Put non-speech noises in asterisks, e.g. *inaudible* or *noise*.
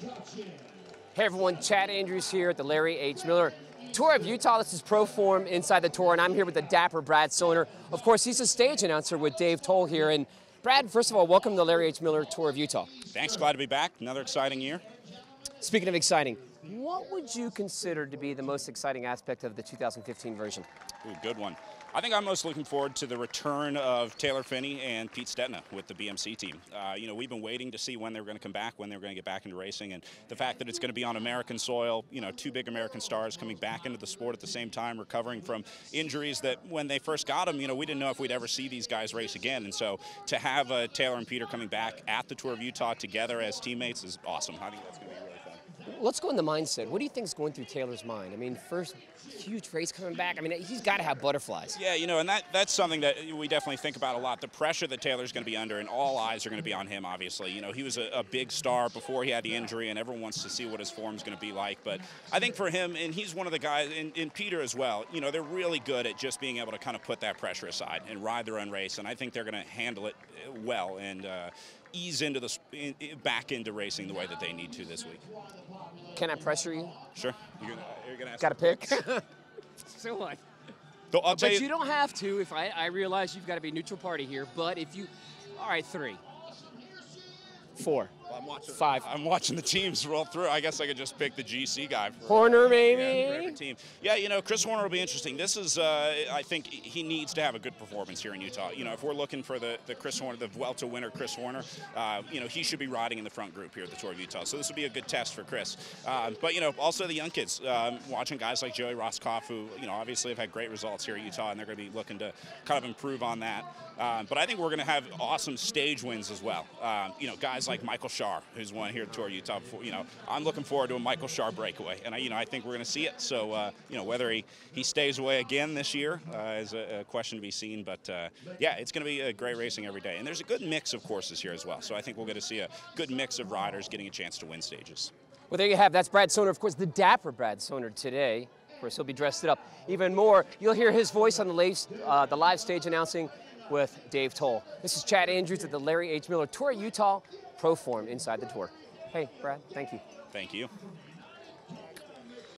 Hey everyone, Chad Andrews here at the Larry H. Miller Tour of Utah. This is ProForm Inside the Tour, and I'm here with the dapper Brad Sohner. Of course, he's a stage announcer with Dave Towle here. And Brad, first of all, welcome to the Larry H. Miller Tour of Utah. Thanks, glad to be back. Another exciting year. Speaking of exciting, what would you consider to be the most exciting aspect of the 2015 version? Ooh, good one. I think I'm most looking forward to the return of Taylor Phinney and Pete Stetina with the BMC team. Uh, you know, we've been waiting to see when they're going to come back, when they're going to get back into racing, and the fact that it's going to be on American soil, you know, two big American stars coming back into the sport at the same time, recovering from injuries that when they first got them, you know, we didn't know if we'd ever see these guys race again. And so to have uh, Taylor and Peter coming back at the Tour of Utah together as teammates is awesome. I think that's going to be really let's go in the mindset. What do you think is going through Taylor's mind? I mean, first huge race coming back. I mean, he's got to have butterflies. Yeah, you know, and that that's something that we definitely think about a lot. The pressure that Taylor's going to be under, and all eyes are going to be on him. Obviously, you know, he was a, a big star before he had the injury, and everyone wants to see what his form is going to be like. But I think for him, and he's one of the guys, and, and Peter as well. You know, they're really good at just being able to kind of put that pressure aside and ride their own race, and I think they're going to handle it well and uh, ease into the in, back into racing the way that they need to this week. Can I pressure you? Sure. You're gonna, you're gonna Got to pick. *laughs* so what? So I'll but you, you, don't have to. If I, I realize you've got to be neutral party here, but if you, all right, three, four. I'm watching five. I'm watching the teams roll through. I guess I could just pick the GC guy. For, Horner, maybe. Yeah, team. Yeah, you know, Chris Horner will be interesting. This is, uh, I think, he needs to have a good performance here in Utah. You know, if we're looking for the, the Chris Horner, the Vuelta winner, Chris Horner, uh, you know, he should be riding in the front group here at the Tour of Utah. So this will be a good test for Chris. Uh, but you know, also the young kids, um, watching guys like Joey Rosskopf, who you know obviously have had great results here at Utah, and they're going to be looking to kind of improve on that. Um, but I think we're going to have awesome stage wins as well. Um, you know, guys like Michael Schär, who's won here at Tour Utah. Before, you know, I'm looking forward to a Michael Schär breakaway, and I, you know, I think we're going to see it. So, uh, you know, whether he, he stays away again this year uh, is a, a, question to be seen. But uh, yeah, it's going to be a great racing every day, and there's a good mix of courses here as well. So I think we'll get to see a good mix of riders getting a chance to win stages. Well, there you have. That's Brad Sohner, of course, the dapper Brad Sohner today. Of course, he'll be dressed up even more. You'll hear his voice on the live, uh, the live stage announcing with Dave Towle. This is Chad Andrews at the Larry H. Miller Tour Utah ProForm inside the tour. Hey, Brad, thank you. Thank you.